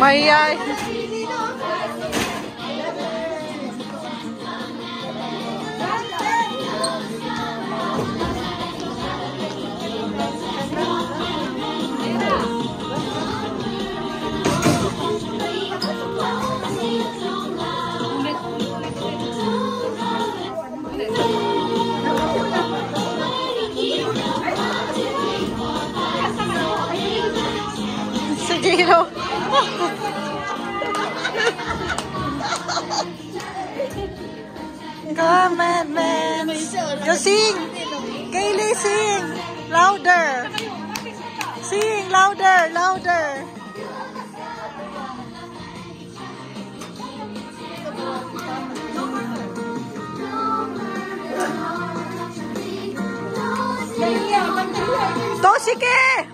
Maiyay! Come on, man. You sing. Kaylee, sing. Louder. Sing louder, louder. Toshike!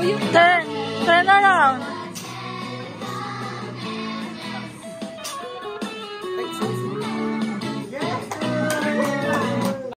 Turn. Turn around.